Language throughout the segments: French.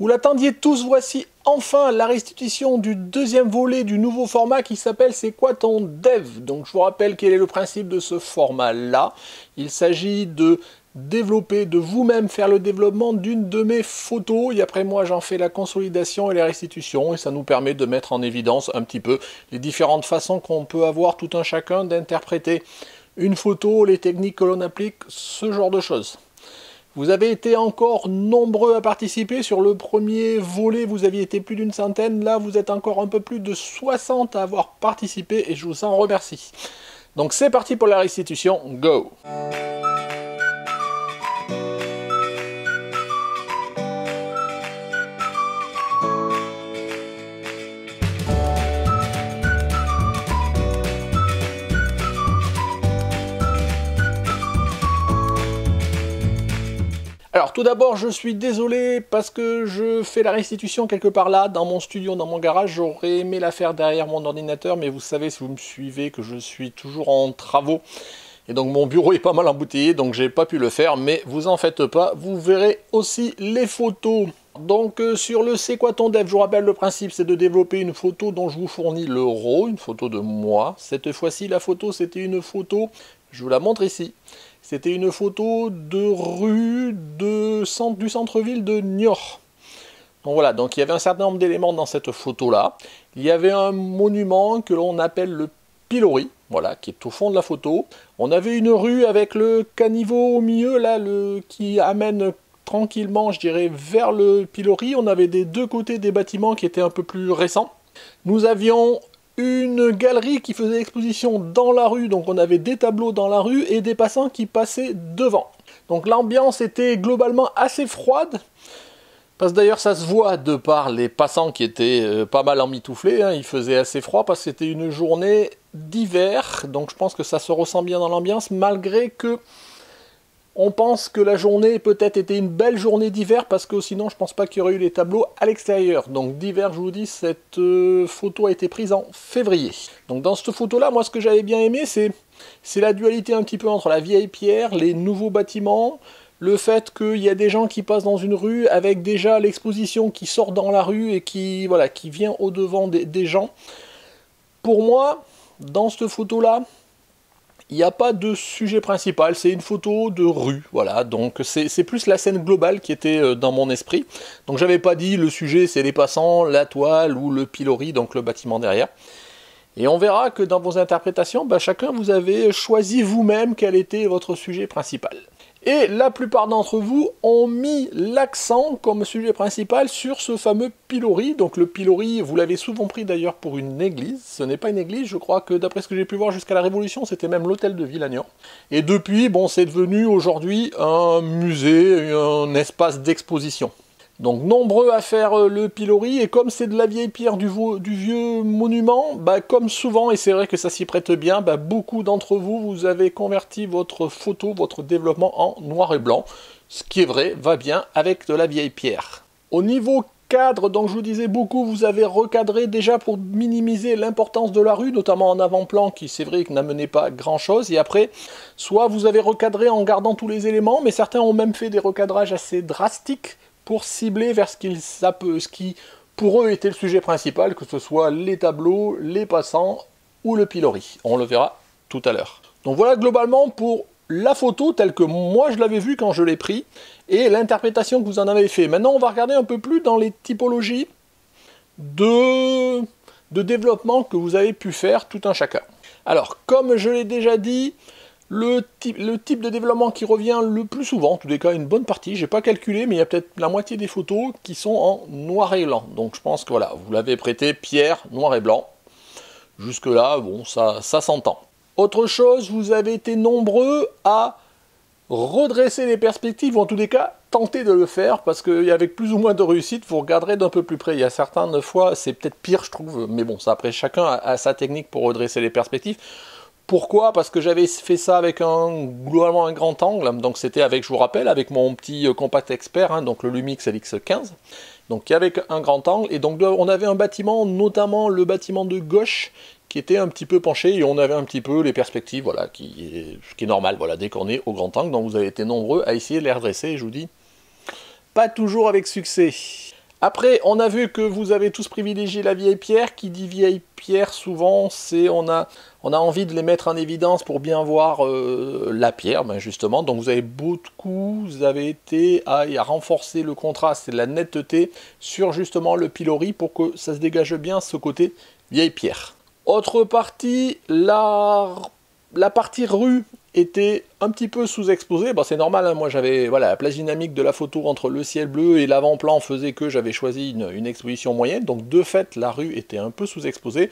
Vous l'attendiez tous, voici enfin la restitution du deuxième volet du nouveau format qui s'appelle C'est quoi ton dev? Donc je vous rappelle quel est le principe de ce format-là. Il s'agit de développer, de vous-même faire le développement d'une de mes photos et après moi j'en fais la consolidation et la restitution et ça nous permet de mettre en évidence un petit peu les différentes façons qu'on peut avoir tout un chacun d'interpréter une photo, les techniques que l'on applique, ce genre de choses. Vous avez été encore nombreux à participer. Sur le premier volet, vous aviez été plus d'une centaine. Là, vous êtes encore un peu plus de 60 à avoir participé et je vous en remercie. Donc c'est parti pour la restitution. Go tout d'abord, je suis désolé parce que je fais la restitution quelque part là, dans mon studio, dans mon garage. J'aurais aimé la faire derrière mon ordinateur, mais vous savez, si vous me suivez, que je suis toujours en travaux. Et donc mon bureau est pas mal embouteillé, donc j'ai pas pu le faire, mais vous en faites pas, vous verrez aussi les photos. Donc euh, sur le C'est quoi ton dev, je vous rappelle le principe, c'est de développer une photo dont je vous fournis le RAW, une photo de moi. Cette fois-ci, la photo, c'était une photo, je vous la montre ici. C'était une photo de rue centre, du centre-ville de Niort. Donc voilà, donc il y avait un certain nombre d'éléments dans cette photo-là. Il y avait un monument que l'on appelle le pilori, voilà, qui est au fond de la photo. On avait une rue avec le caniveau au milieu, là, le, qui amène tranquillement, je dirais, vers le pilori. On avait des deux côtés des bâtiments qui étaient un peu plus récents. Nous avions une galerie qui faisait exposition dans la rue, donc on avait des tableaux dans la rue et des passants qui passaient devant. Donc l'ambiance était globalement assez froide, parce d'ailleurs ça se voit de par les passants qui étaient euh, pas mal emmitouflés, hein. il faisait assez froid parce que c'était une journée d'hiver, donc je pense que ça se ressent bien dans l'ambiance, malgré que on pense que la journée peut-être été une belle journée d'hiver parce que sinon je pense pas qu'il y aurait eu les tableaux à l'extérieur. Donc d'hiver, je vous dis, cette euh, photo a été prise en février. Donc dans cette photo-là, moi ce que j'avais bien aimé, c'est c'est la dualité un petit peu entre la vieille pierre, les nouveaux bâtiments, le fait qu'il y a des gens qui passent dans une rue avec déjà l'exposition qui sort dans la rue et qui voilà qui vient au devant des gens. Pour moi, dans cette photo-là, il n'y a pas de sujet principal, c'est une photo de rue, voilà, donc c'est plus la scène globale qui était euh, dans mon esprit. Donc j'avais pas dit le sujet c'est les passants, la toile ou le pilori, donc le bâtiment derrière. Et on verra que dans vos interprétations, bah, chacun vous avez choisi vous-même quel était votre sujet principal. Et la plupart d'entre vous ont mis l'accent comme sujet principal sur ce fameux pilori. Donc le pilori, vous l'avez souvent pris d'ailleurs pour une église. Ce n'est pas une église, je crois que d'après ce que j'ai pu voir jusqu'à la Révolution, c'était même l'hôtel de à Et depuis, bon, c'est devenu aujourd'hui un musée, un espace d'exposition. Donc nombreux à faire euh, le pilori, et comme c'est de la vieille pierre du, vieux monument, bah, comme souvent, et c'est vrai que ça s'y prête bien, bah, beaucoup d'entre vous, vous avez converti votre photo, votre développement en noir et blanc. Ce qui est vrai, va bien avec de la vieille pierre. Au niveau cadre, donc je vous disais beaucoup, vous avez recadré déjà pour minimiser l'importance de la rue, notamment en avant-plan, qui c'est vrai que n'amenait pas grand-chose, et après, soit vous avez recadré en gardant tous les éléments, mais certains ont même fait des recadrages assez drastiques, pour cibler vers ce, ce qui pour eux était le sujet principal, que ce soit les tableaux, les passants ou le pilori. On le verra tout à l'heure. Donc voilà globalement pour la photo telle que moi je l'avais vue quand je l'ai pris et l'interprétation que vous en avez fait. Maintenant on va regarder un peu plus dans les typologies de développement que vous avez pu faire tout un chacun. Alors comme je l'ai déjà dit, le type, de développement qui revient le plus souvent, en tous les cas une bonne partie, j'ai pas calculé, mais il y a peut-être la moitié des photos qui sont en noir et blanc. Donc je pense que voilà, vous l'avez prêté pierre, noir et blanc. Jusque là, bon, ça, ça s'entend. Autre chose, vous avez été nombreux à redresser les perspectives, ou en tous les cas, tenter de le faire, parce qu'avec plus ou moins de réussite, vous regarderez d'un peu plus près. Il y a certaines fois, c'est peut-être pire, je trouve, mais bon, ça après, chacun a sa technique pour redresser les perspectives. Pourquoi? Parce que j'avais fait ça avec un globalement un grand angle, donc c'était avec, je vous rappelle, avec mon petit euh, compact expert, hein, donc le Lumix LX15, donc avec un grand angle, et donc on avait un bâtiment, notamment le bâtiment de gauche, qui était un petit peu penché, et on avait un petit peu les perspectives, voilà, qui est, qui est normal, voilà, dès qu'on est au grand angle, donc vous avez été nombreux à essayer de les redresser, je vous dis, pas toujours avec succès. Après, on a vu que vous avez tous privilégié la vieille pierre. Qui dit vieille pierre, souvent, c'est on a, on a envie de les mettre en évidence pour bien voir euh, la pierre, ben justement. Donc vous avez beaucoup, vous avez été à, renforcer le contraste et la netteté sur justement le pilori pour que ça se dégage bien ce côté vieille pierre. Autre partie, la partie rue était un petit peu sous-exposé. c'est normal, hein. moi j'avais voilà, la place dynamique de la photo entre le ciel bleu et l'avant-plan faisait que j'avais choisi une, exposition moyenne. Donc de fait, la rue était un peu sous-exposée.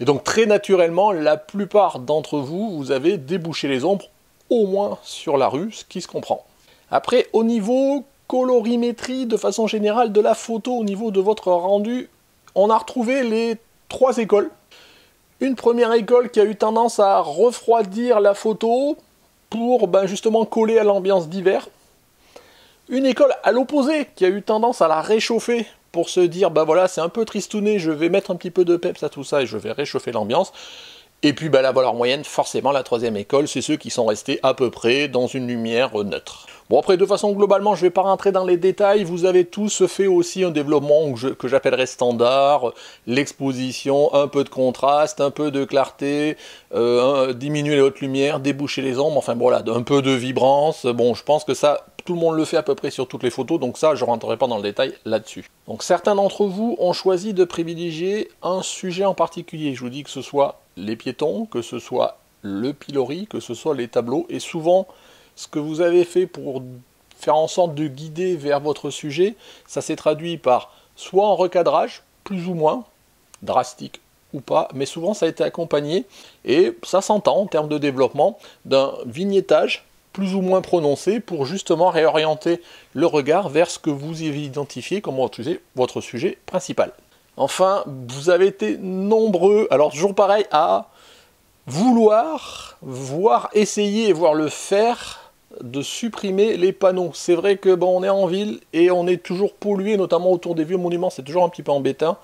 Et donc très naturellement, la plupart d'entre vous, vous avez débouché les ombres, au moins sur la rue, ce qui se comprend. Après, au niveau colorimétrie, de façon générale, de la photo, au niveau de votre rendu, on a retrouvé les trois écoles une première école qui a eu tendance à refroidir la photo pour ben, justement coller à l'ambiance d'hiver. Une école à l'opposé qui a eu tendance à la réchauffer pour se dire bah voilà c'est un peu tristouné, je vais mettre un petit peu de peps à tout ça et je vais réchauffer l'ambiance. Et puis bah, la valeur moyenne, forcément la troisième école, c'est ceux qui sont restés à peu près dans une lumière neutre. Bon après de façon globalement je ne vais pas rentrer dans les détails, vous avez tous fait aussi un développement que j'appellerais standard, l'exposition, un peu de contraste, un peu de clarté, euh, diminuer les hautes lumières, déboucher les ombres, enfin voilà, un peu de vibrance, bon je pense que ça tout le monde le fait à peu près sur toutes les photos, donc ça je ne rentrerai pas dans le détail là-dessus. Donc certains d'entre vous ont choisi de privilégier un sujet en particulier, je vous dis que ce soit les piétons, que ce soit le pilori, que ce soit les tableaux, et souvent ce que vous avez fait pour faire en sorte de guider vers votre sujet, ça s'est traduit par soit un recadrage, plus ou moins, drastique ou pas, mais souvent ça a été accompagné, et ça s'entend en termes de développement, d'un vignettage plus ou moins prononcé pour justement réorienter le regard vers ce que vous avez identifié comme votre sujet principal. Enfin, vous avez été nombreux, alors toujours pareil, à vouloir, voir essayer et voir le faire de supprimer les panneaux. C'est vrai que bon, on est en ville et on est toujours pollué, notamment autour des vieux monuments, c'est toujours un petit peu embêtant,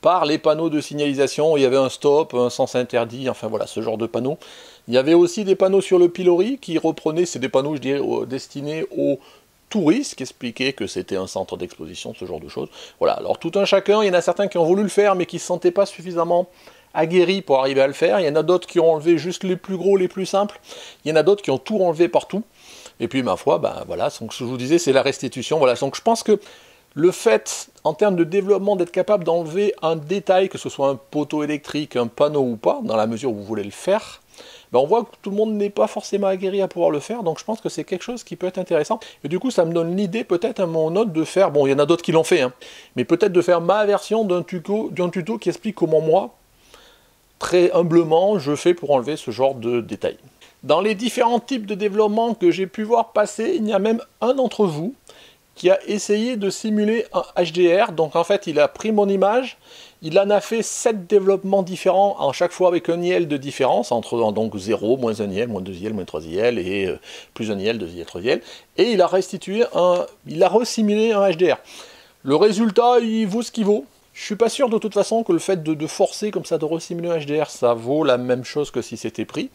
par les panneaux de signalisation. Il y avait un stop, un sens interdit, enfin voilà, ce genre de panneaux. Il y avait aussi des panneaux sur le pilori qui reprenaient, c'est des panneaux, je dirais, destinés aux touristes, qui expliquaient que c'était un centre d'exposition, ce genre de choses. Voilà, alors tout un chacun, il y en a certains qui ont voulu le faire, mais qui ne se sentaient pas suffisamment aguerris pour arriver à le faire. Il y en a d'autres qui ont enlevé juste les plus gros, les plus simples. Il y en a d'autres qui ont tout enlevé partout. Et puis, ma foi, ben voilà, donc, ce que je vous disais, c'est la restitution. Voilà, donc je pense que le fait, en termes de développement, d'être capable d'enlever un détail, que ce soit un poteau électrique, un panneau ou pas, dans la mesure où vous voulez le faire, ben on voit que tout le monde n'est pas forcément aguerri à pouvoir le faire, donc je pense que c'est quelque chose qui peut être intéressant. Et du coup, ça me donne l'idée peut-être à mon note de faire, bon, il y en a d'autres qui l'ont fait, hein, mais peut-être de faire ma version d'un tuto, d'un tuto qui explique comment moi, très humblement, je fais pour enlever ce genre de détails. Dans les différents types de développement que j'ai pu voir passer, il y a même un d'entre vous qui a essayé de simuler un HDR. Donc en fait, il a pris mon image, il en a fait 7 développements différents, en chaque fois avec un IL de différence, entre donc 0, moins 1 IL, moins 2 IL, moins 3 IL, et euh, plus 1 IL, 2 IL, 3 IL. Et il a restitué un... il a resimulé un HDR. Le résultat, il vaut ce qu'il vaut. Je suis pas sûr de toute façon que le fait de, de forcer comme ça de resimuler un HDR, ça vaut la même chose que si c'était pris.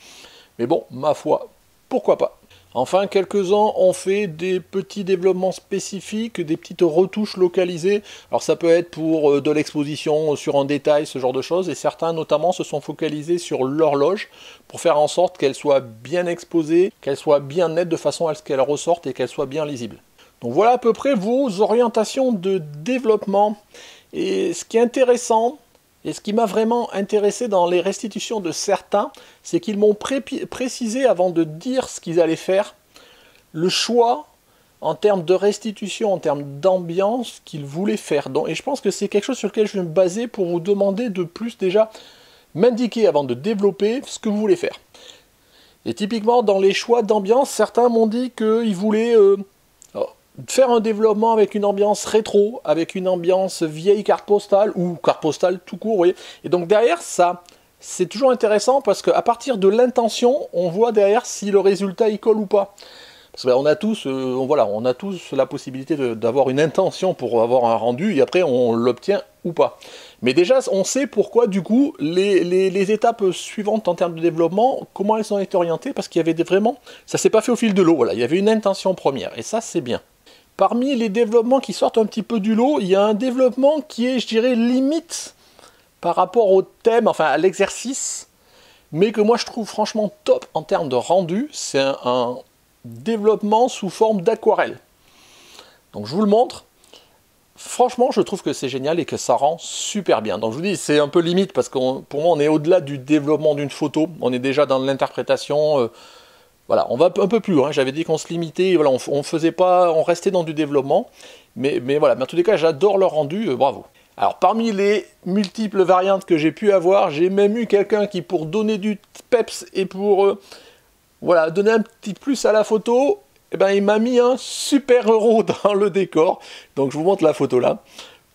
Mais bon, ma foi, pourquoi pas? Enfin, quelques-uns ont fait des petits développements spécifiques, des petites retouches localisées. Alors ça peut être pour euh, de l'exposition sur un détail, ce genre de choses, et certains notamment se sont focalisés sur l'horloge pour faire en sorte qu'elle soit bien exposée, qu'elle soit bien nette de façon à ce qu'elle ressorte et qu'elle soit bien lisible. Donc voilà à peu près vos orientations de développement. Et ce qui est intéressant, et ce qui m'a vraiment intéressé dans les restitutions de certains, c'est qu'ils m'ont précisé avant de dire ce qu'ils allaient faire, le choix en termes de restitution, en termes d'ambiance qu'ils voulaient faire. et je pense que c'est quelque chose sur lequel je vais me baser pour vous demander de plus déjà m'indiquer avant de développer ce que vous voulez faire. Et typiquement dans les choix d'ambiance, certains m'ont dit qu'ils voulaient euh, faire un développement avec une ambiance rétro, avec une ambiance vieille carte postale ou carte postale tout court, vous voyez. Et donc derrière ça, c'est toujours intéressant parce qu'à partir de l'intention, on voit derrière si le résultat y colle ou pas. Parce qu'on a tous, euh, voilà, on a tous la possibilité d'avoir une intention pour avoir un rendu et après on l'obtient ou pas. Mais déjà, on sait pourquoi, du coup, les, étapes suivantes en termes de développement, comment elles ont été orientées, parce qu'il y avait vraiment, ça s'est pas fait au fil de l'eau, voilà, il y avait une intention première, et ça c'est bien. Parmi les développements qui sortent un petit peu du lot, il y a un développement qui est, je dirais, limite par rapport au thème, enfin à l'exercice, mais que moi je trouve franchement top en termes de rendu. C'est un, développement sous forme d'aquarelle. Donc je vous le montre. Franchement, je trouve que c'est génial et que ça rend super bien. Donc je vous dis, c'est un peu limite parce que pour moi, on est au-delà du développement d'une photo. On est déjà dans l'interprétation. Euh, voilà, on va un peu plus loin. J'avais dit qu'on se limitait, on, faisait pas, on restait dans du développement. Mais, voilà, mais en tous les cas, j'adore le rendu. Euh, bravo. Alors parmi les multiples variantes que j'ai pu avoir, j'ai même eu quelqu'un qui pour donner du peps et pour euh, voilà, donner un petit plus à la photo, eh ben, il m'a mis un super euro dans le décor. Donc je vous montre la photo là.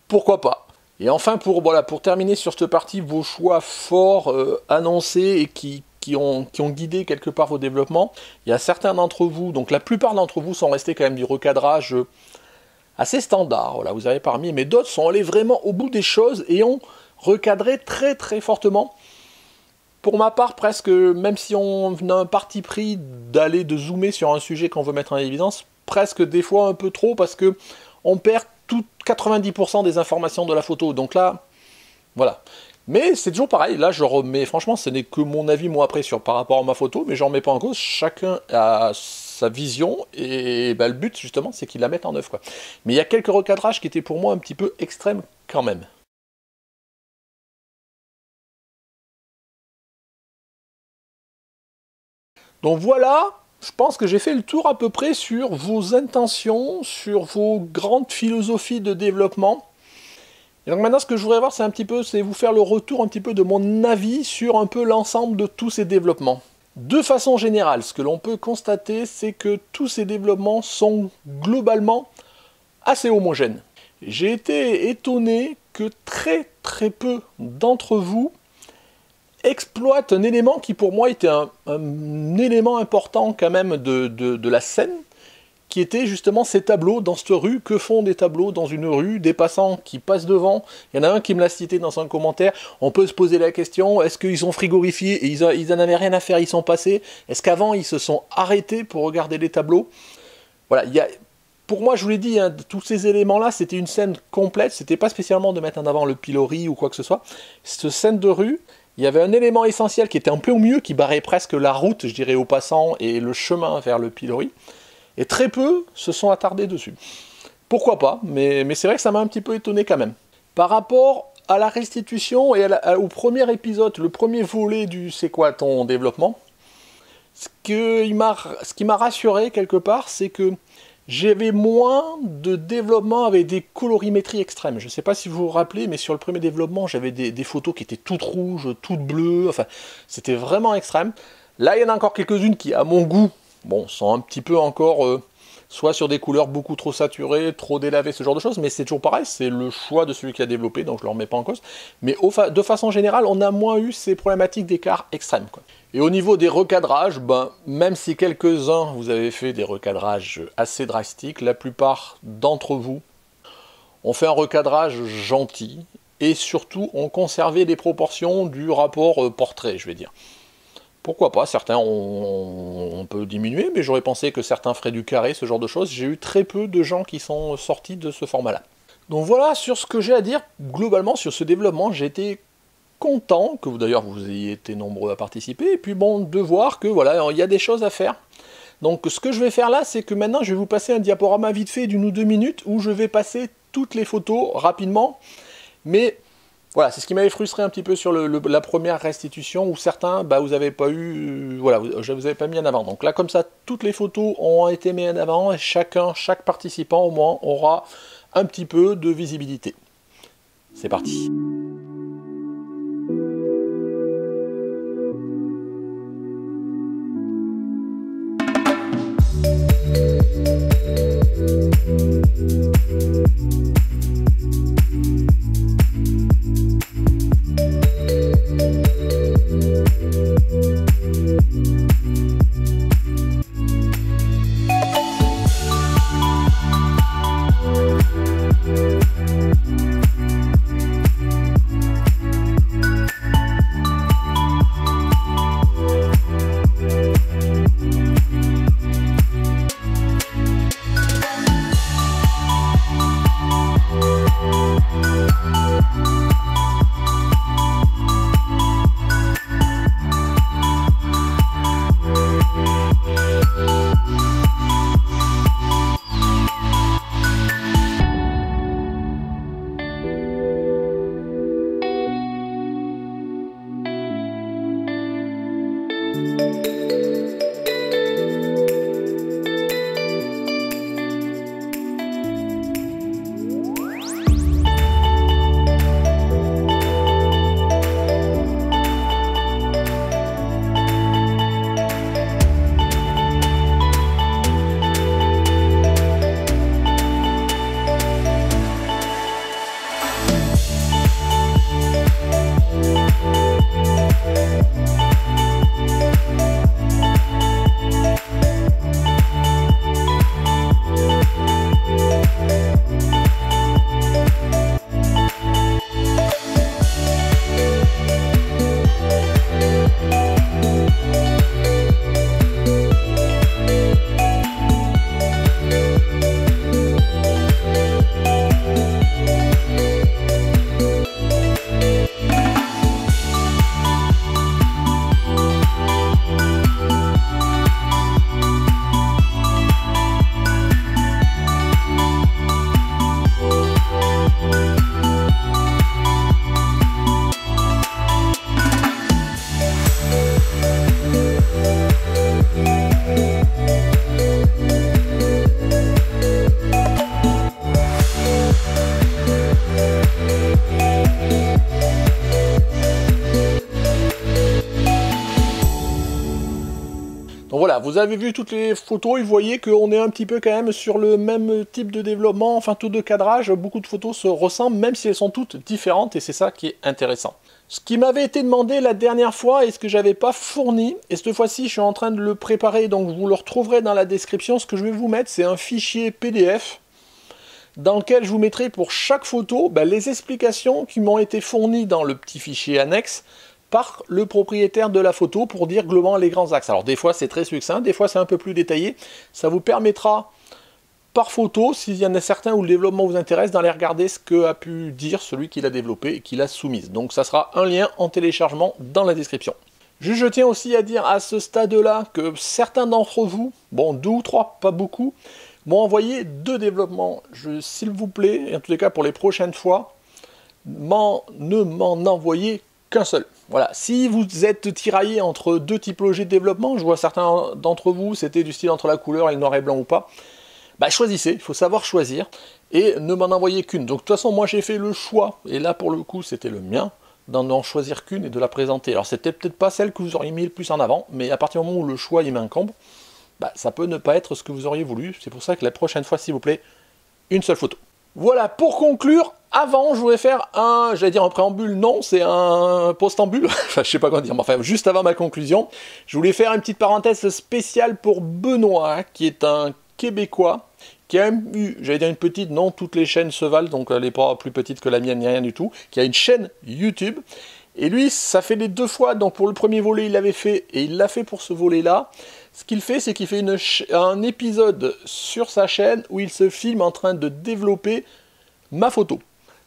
Pourquoi pas? Et enfin pour, voilà, pour terminer sur cette partie, vos choix forts euh, annoncés et qui, qui, ont, qui ont guidé quelque part vos développements, il y a certains d'entre vous, donc la plupart d'entre vous sont restés quand même du recadrage assez standard, voilà, vous avez parmi, mais d'autres sont allés vraiment au bout des choses et ont recadré très très fortement. Pour ma part, presque, même si on a un parti pris d'aller de zoomer sur un sujet qu'on veut mettre en évidence, presque des fois un peu trop parce que on perd tout 90% des informations de la photo. Donc là, voilà. Mais c'est toujours pareil, là je remets, franchement ce n'est que mon avis moi après sur par rapport à ma photo, mais j'en remets pas en cause, chacun a sa vision, et bah, le but justement c'est qu'il la mette en œuvre. Mais il y a quelques recadrages qui étaient pour moi un petit peu extrêmes quand même. Donc voilà, je pense que j'ai fait le tour à peu près sur vos intentions, sur vos grandes philosophies de développement. Et donc maintenant, ce que je voudrais voir, c'est un petit peu, c'est vous faire le retour un petit peu de mon avis sur un peu l'ensemble de tous ces développements. De façon générale, ce que l'on peut constater, c'est que tous ces développements sont globalement assez homogènes. J'ai été étonné que très très peu d'entre vous exploitent un élément qui pour moi était un, élément important quand même de la scène, qui étaient justement ces tableaux dans cette rue. Que font des tableaux dans une rue? Des passants qui passent devant? Il y en a un qui me l'a cité dans un commentaire. On peut se poser la question est-ce qu'ils ont frigorifié et ils, ils en avaient rien à faire, ils sont passés? Est-ce qu'avant ils se sont arrêtés pour regarder les tableaux? Voilà, il y a, pour moi, je vous l'ai dit, hein, tous ces éléments-là, c'était une scène complète. C'était pas spécialement de mettre en avant le pilori ou quoi que ce soit. Cette scène de rue, il y avait un élément essentiel qui était un peu au mieux, qui barrait presque la route, je dirais, aux passants et le chemin vers le pilori. Et très peu se sont attardés dessus. Pourquoi pas, mais, c'est vrai que ça m'a un petit peu étonné quand même. Par rapport à la restitution et au premier épisode, le premier volet du C'est quoi ton développement, ce, qui m'a rassuré quelque part, c'est que j'avais moins de développement avec des colorimétries extrêmes. Je ne sais pas si vous vous rappelez, mais sur le premier développement, j'avais des, des, photos qui étaient toutes rouges, toutes bleues, enfin, c'était vraiment extrême. Là, il y en a encore quelques-unes qui, à mon goût, bon, sont un petit peu encore euh, soit sur des couleurs beaucoup trop saturées, trop délavées, ce genre de choses, mais c'est toujours pareil, c'est le choix de celui qui a développé, donc je ne le remets pas en cause. Mais de façon générale, on a moins eu ces problématiques d'écart extrêmes. Et au niveau des recadrages, ben, même si quelques-uns vous avez fait des recadrages assez drastiques, la plupart d'entre vous ont fait un recadrage gentil et surtout ont conservé les proportions du rapport euh, portrait, je vais dire. Pourquoi pas Certains on, peut diminuer, mais j'aurais pensé que certains feraient du carré, ce genre de choses. J'ai eu très peu de gens qui sont sortis de ce format-là. Donc voilà sur ce que j'ai à dire globalement sur ce développement. J'ai été content que d'ailleurs vous ayez été nombreux à participer, et puis bon de voir que voilà il y a des choses à faire. Donc ce que je vais faire là, c'est que maintenant je vais vous passer un diaporama vite fait d'une ou deux minutes où je vais passer toutes les photos rapidement, mais voilà, c'est ce qui m'avait frustré un petit peu sur la première restitution où certains, bah, vous n'avez pas eu, euh, voilà, je vous avais pas mis en avant. Donc là, comme ça, toutes les photos ont été mises en avant et chacun, chaque participant au moins aura un petit peu de visibilité. C'est parti. Vous avez vu toutes les photos et vous voyez qu'on est un petit peu quand même sur le même type de développement, enfin tout de cadrage, beaucoup de photos se ressemblent même si elles sont toutes différentes et c'est ça qui est intéressant. Ce qui m'avait été demandé la dernière fois et ce que j'avais pas fourni, et cette fois-ci je suis en train de le préparer, donc vous le retrouverez dans la description, ce que je vais vous mettre c'est un fichier PDF dans lequel je vous mettrai pour chaque photo ben, les explications qui m'ont été fournies dans le petit fichier annexe par le propriétaire de la photo pour dire globalement les grands axes. Alors des fois c'est très succinct, des fois c'est un peu plus détaillé. Ça vous permettra par photo, s'il y en a certains où le développement vous intéresse, d'aller regarder ce que a pu dire celui qui l'a développé et qui l'a soumise. Donc ça sera un lien en téléchargement dans la description. je tiens aussi à dire à ce stade-là que certains d'entre vous, bon deux ou trois, pas beaucoup, m'ont envoyé deux développements. S'il vous plaît, en tous les cas pour les prochaines fois, ne m'en envoyez qu'un seul. Voilà, si vous êtes tiraillé entre deux typologies de développement, je vois certains d'entre vous, c'était du style entre la couleur et le noir et blanc ou pas, bah choisissez, il faut savoir choisir, et ne m'en envoyez qu'une. Donc de toute façon, moi j'ai fait le choix, et là pour le coup c'était le mien, d'en choisir qu'une et de la présenter. Alors c'était peut-être pas celle que vous auriez mis le plus en avant, mais à partir du moment où le choix il m'incombe, bah, ça peut ne pas être ce que vous auriez voulu. C'est pour ça que la prochaine fois, s'il vous plaît, une seule photo. Voilà, pour conclure, avant, je voulais faire un, j'allais dire un préambule, non, c'est un postambule, enfin, je sais pas comment dire, mais enfin, juste avant ma conclusion, je voulais faire une petite parenthèse spéciale pour Benoît, qui est un Québécois, qui a eu, j'allais dire une petite, non, toutes les chaînes se valent, donc elle n'est pas plus petite que la mienne, ni rien du tout, qui a une chaîne YouTube, et lui, ça fait les deux fois, donc pour le premier volet, il l'avait fait, et il l'a fait pour ce volet-là, ce qu'il fait, c'est qu'il fait un épisode sur sa chaîne où il se filme en train de développer ma photo.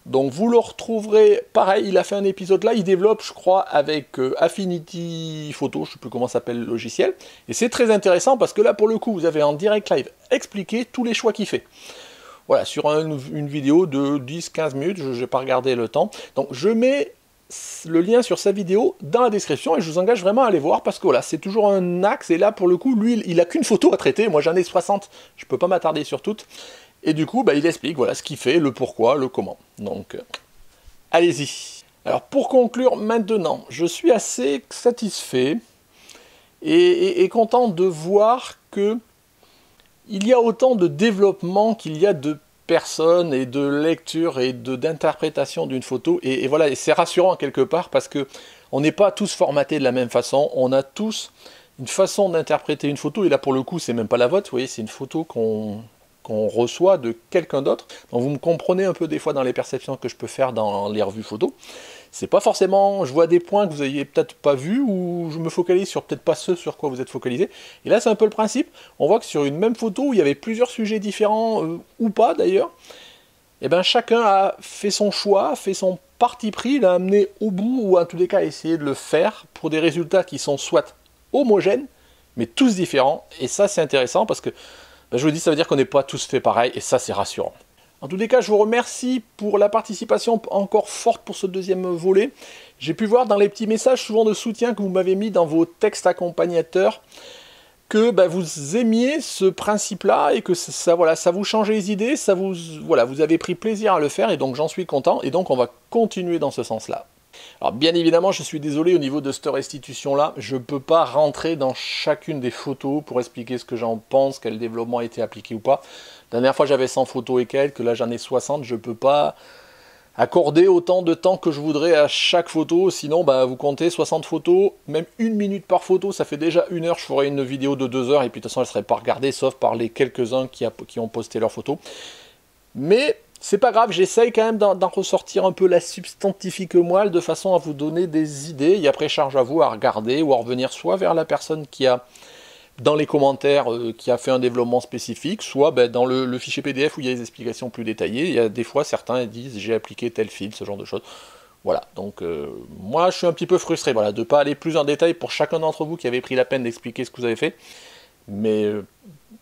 Donc vous le retrouverez, pareil, il a fait un épisode là, il développe, je crois, avec euh, Affinity Photo, je ne sais plus comment s'appelle le logiciel. Et c'est très intéressant parce que là, pour le coup, vous avez en direct live expliqué tous les choix qu'il fait. Voilà, sur une vidéo de 10-15 minutes, je n'ai pas regardé le temps. Donc je mets le lien sur sa vidéo dans la description et je vous engage vraiment à aller voir parce que voilà, c'est toujours un axe et là pour le coup, lui, il a qu'une photo à traiter, moi j'en ai 60, je peux pas m'attarder sur toutes. Et du coup, bah, il explique voilà ce qu'il fait, le pourquoi, le comment. Donc, euh, allez-y. Alors pour conclure maintenant, je suis assez satisfait et, et content de voir que il y a autant de développement qu'il y a de personne et de lecture et d'interprétation d'une photo. Et, voilà, et c'est rassurant quelque part parce que on n'est pas tous formatés de la même façon. On a tous une façon d'interpréter une photo. Et là, pour le coup, c'est même pas la vôtre. Vous voyez, c'est une photo qu'on qu'on reçoit de quelqu'un d'autre. Donc vous me comprenez un peu des fois dans les perceptions que je peux faire dans les revues photos c'est pas forcément, je vois des points que vous ayez peut-être pas vus ou je me focalise sur peut-être pas ceux sur quoi vous êtes focalisé. Et là, c'est un peu le principe. On voit que sur une même photo où il y avait plusieurs sujets différents euh, ou pas d'ailleurs, et eh ben chacun a fait son choix, fait son parti pris, l'a amené au bout ou en tous les cas essayé de le faire pour des résultats qui sont soit homogènes, mais tous différents. Et ça, c'est intéressant parce que ben, je vous dis, ça veut dire qu'on n'est pas tous fait pareil et ça, c'est rassurant. En tous les cas, je vous remercie pour la participation encore forte pour ce deuxième volet. J'ai pu voir dans les petits messages souvent de soutien que vous m'avez mis dans vos textes accompagnateurs que bah, vous aimiez ce principe-là et que ça, ça vous changeait les idées, ça vous, voilà, vous avez pris plaisir à le faire et donc j'en suis content et donc on va continuer dans ce sens-là. Alors bien évidemment, je suis désolé au niveau de cette restitution-là, je ne peux pas rentrer dans chacune des photos pour expliquer ce que j'en pense, quel développement a été appliqué ou pas. La dernière fois j'avais 100 photos et quelques, là j'en ai 60, je ne peux pas accorder autant de temps que je voudrais à chaque photo, sinon bah, vous comptez 60 photos, même une minute par photo, ça fait déjà une heure, je ferai une vidéo de deux heures, et puis de toute façon elle ne serait pas regardée, sauf par les quelques-uns qui, qui ont posté leurs photos. Mais c'est pas grave, j'essaye quand même d'en ressortir un peu la substantifique moelle de façon à vous donner des idées, et après charge à vous à regarder ou à revenir soit vers la personne qui a dans les commentaires euh, qui a fait un développement spécifique, soit ben, dans le, fichier PDF où il y a des explications plus détaillées. Il y a des fois certains disent j'ai appliqué tel fil, ce genre de choses. Voilà, donc euh, moi je suis un petit peu frustré voilà, de ne pas aller plus en détail pour chacun d'entre vous qui avait pris la peine d'expliquer ce que vous avez fait. Mais euh,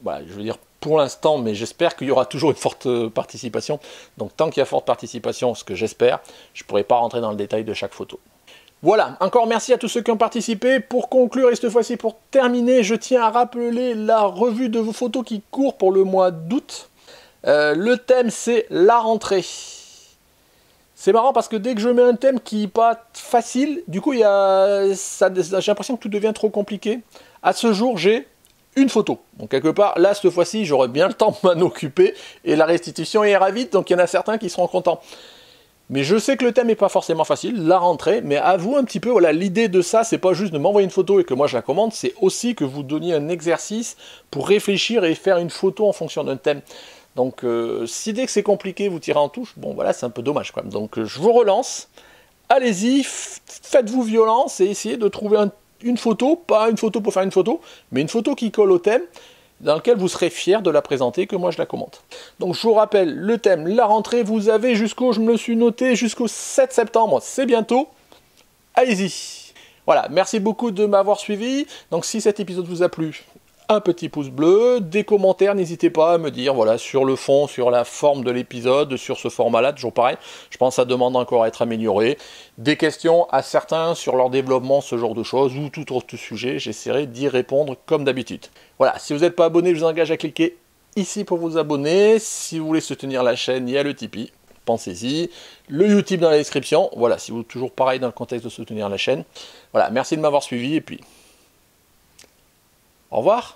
je veux dire pour l'instant, mais j'espère qu'il y aura toujours une forte participation. Donc tant qu'il y a forte participation, ce que j'espère, je ne pourrai pas rentrer dans le détail de chaque photo. Voilà, encore merci à tous ceux qui ont participé. Pour conclure, et cette fois-ci pour terminer, je tiens à rappeler la revue de vos photos qui court pour le mois d'août. Euh, le thème c'est la rentrée. C'est marrant parce que dès que je mets un thème qui n'est pas facile, du coup j'ai l'impression que tout devient trop compliqué. À ce jour, j'ai une photo. Donc quelque part, là, cette fois-ci, j'aurai bien le temps de m'en occuper et la restitution ira vite, donc il y en a certains qui seront contents. Mais je sais que le thème n'est pas forcément facile, la rentrée, mais à un petit peu, voilà, l'idée de ça, c'est pas juste de m'envoyer une photo et que moi je la commande, c'est aussi que vous donniez un exercice pour réfléchir et faire une photo en fonction d'un thème. Donc euh, si dès que c'est compliqué, vous tirez en touche, bon voilà, c'est un peu dommage quand même. Donc euh, je vous relance, allez-y, faites-vous violence et essayez de trouver une photo, pas une photo pour faire une photo, mais une photo qui colle au thème dans lequel vous serez fier de la présenter, que moi je la commente. Donc je vous rappelle, le thème, la rentrée, vous avez jusqu'au, je me le suis noté, jusqu'au 7 septembre, c'est bientôt. Allez-y. Voilà, merci beaucoup de m'avoir suivi. Donc si cet épisode vous a plu, un petit pouce bleu, des commentaires, n'hésitez pas à me dire, voilà, sur le fond, sur la forme de l'épisode, sur ce format-là, toujours pareil, je pense que ça demande encore à être amélioré. Des questions à certains sur leur développement, ce genre de choses, ou tout autre sujet, j'essaierai d'y répondre comme d'habitude. Voilà, si vous n'êtes pas abonné, je vous engage à cliquer ici pour vous abonner. Si vous voulez soutenir la chaîne, il y a le Tipeee pensez-y. Le YouTube dans la description. Voilà, si vous toujours pareil dans le contexte de soutenir la chaîne. Voilà, merci de m'avoir suivi et puis au revoir.